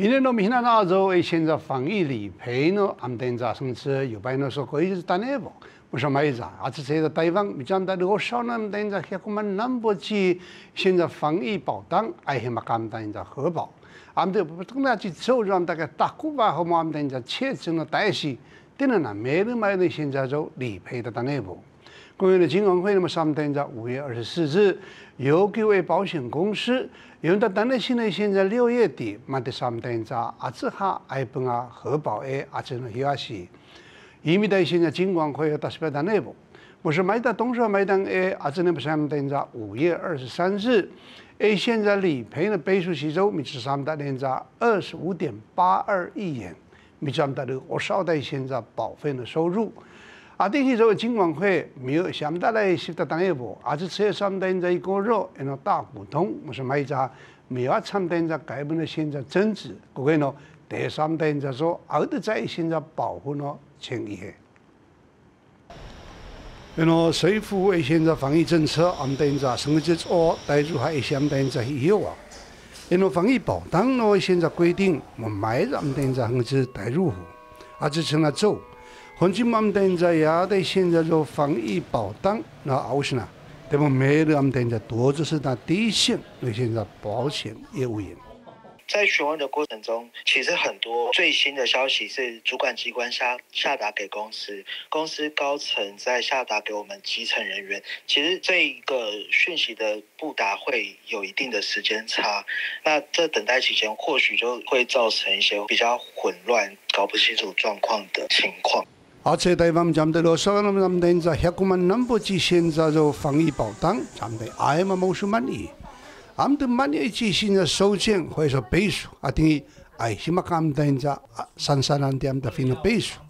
现在呢，闽南澳洲为现在防疫理赔呢，俺们等着甚至有班呢说可以是单一步，不是买啥，而且这个台湾，你讲的多少呢？等着还我们南部去现在防疫保单，还是嘛简单着核保，俺们不等下去走，让大概大股吧，和我们等着切成了代系，等了呢，没人买的现在就理赔的单一步。公园的金管会那么上面在五月二十四日，有几位保险公司，有的等待现在现在六月底，买的上面在阿兹哈爱本啊核保 A 阿兹呢有些，因为在现在金管会有大十八单内部，我是买的东西买单 A 阿兹呢不上面在五月二十三日，A 现在理赔的倍数吸收，米是上面在二十五点八二亿元，米上面的我少在现在保费的收入。啊，定期作为金管会没有想得来是的当一步，而是车上等在一个肉，然后大股东，我是买家没有参等在改变了现在增值，各位呢，第三等在说，而得在现在保护呢权益。然后政府为现在防疫政策，我们等在甚至哦，带入还想等在有啊。然后防疫保单呢，现在规定我买咱们等在甚至带入户，而且成了走。黄金我们等在亚的现在做防疫保单，那奥什呢？对不？每个我们等在多就是那第一线那现在保险业务员。在询问的过程中，其实很多最新的消息是主管机关下下达给公司，公司高层在下达给我们基层人员。其实这一个讯息的布达会有一定的时间差，那这等待期间或许就会造成一些比较混乱、搞不清楚状况的情况。而且台湾咱们的罗少那么咱们等在一万南部之现在做防疫保单，咱们的挨嘛冇数满意，俺们的满意之现在收件或者说倍数，啊等于哎起码咱们等在三三两点的分的倍数。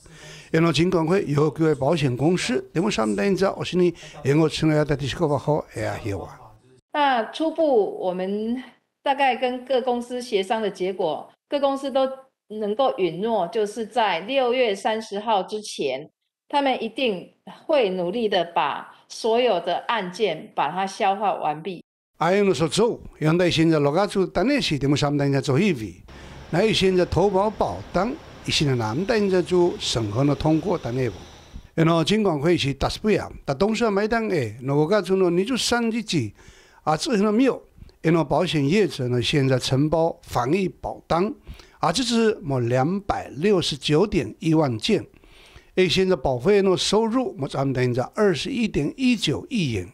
然后尽管会有几位保险公司，那么上等在我心里，因为从来的的是个好哎呀有啊。那初步我们大概跟各公司协商的结果，各公司都。能够允诺，就是在六月三十号之前，他们一定会努力的把所有的案件把它消化完毕。哎，用说做，现在现在陆家做等那些，他们上单在做一位，那现在投保保单，一些南单在做审核的通过等那个。然后尽管会是大是不一样，但东西买单哎，那我讲做呢，你就三级几啊，这些没有。然后保险业者呢，现在承包防疫保单。啊，这是么两百六十九点一万件，而现在保费呢收入么咱们等在二十一点一九亿元，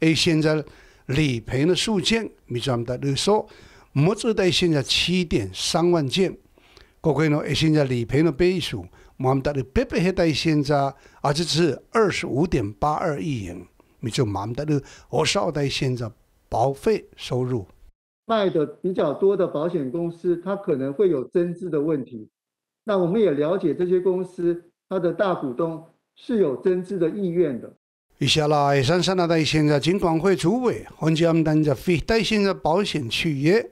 而现在理赔的数件，咪咱们的说，么只在现在七点三万件，各位呢，而现在理赔的倍数，我们的别别还在现在，啊，这是二十五点八二亿元，你就我们的多少在现在保费收入。卖的比较多的保险公司，它可能会有增资的问题。那我们也了解这些公司，它的大股东是有增资的意愿的。接下来，三三那在现在金管会主委，或者我们等着非带现在保险企业，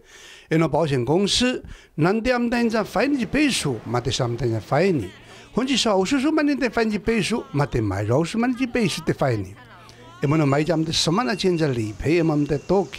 因为保险公司，难点我们等着翻译倍数，嘛得上等着翻译。或者说，五十数万的得翻译倍数，嘛得买二十万的倍数的翻译。因为呢，买咱们的什么呢？现在理赔我们的多给，